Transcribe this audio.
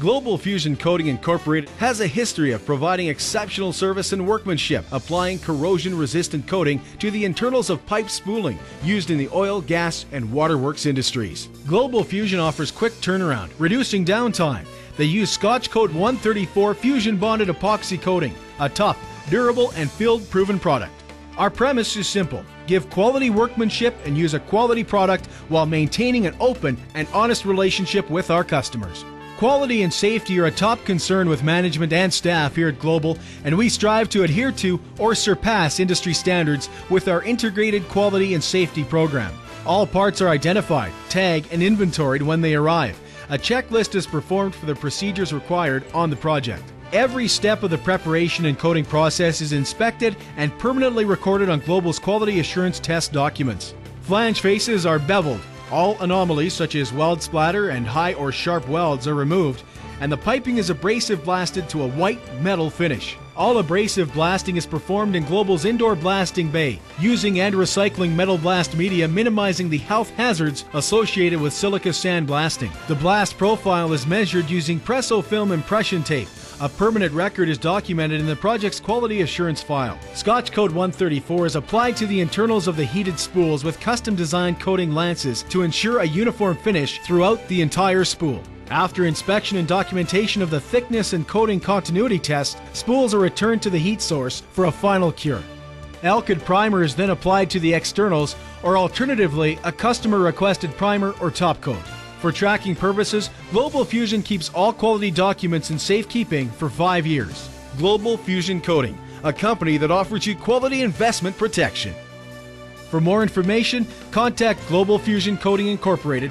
Global Fusion Coating Incorporated has a history of providing exceptional service and workmanship, applying corrosion resistant coating to the internals of pipe spooling used in the oil, gas, and waterworks industries. Global Fusion offers quick turnaround, reducing downtime. They use Scotchkote 134 fusion bonded epoxy coating, a tough, durable, and field proven product. Our premise is simple give quality workmanship and use a quality product while maintaining an open and honest relationship with our customers. Quality and safety are a top concern with management and staff here at Global, and we strive to adhere to or surpass industry standards with our integrated quality and safety program. All parts are identified, tagged, and inventoried when they arrive. A checklist is performed for the procedures required on the project. Every step of the preparation and coating process is inspected and permanently recorded on Global's quality assurance test documents. Flange faces are beveled, all anomalies such as weld splatter and high or sharp welds are removed, and the piping is abrasive blasted to a white metal finish. All abrasive blasting is performed in Global's indoor blasting bay, using and recycling metal blast media, minimizing the health hazards associated with silica sand blasting. The blast profile is measured using Press-O-Film impression tape. A permanent record is documented in the project's quality assurance file. Scotchkote 134 is applied to the internals of the heated spools with custom designed coating lances to ensure a uniform finish throughout the entire spool. After inspection and documentation of the thickness and coating continuity test, spools are returned to the heat source for a final cure. Alkyd primer is then applied to the externals, or alternatively, a customer requested primer or top coat. For tracking purposes, Global Fusion keeps all quality documents in safekeeping for five years. Global Fusion Coating, a company that offers you quality investment protection. For more information, contact Global Fusion Coating Incorporated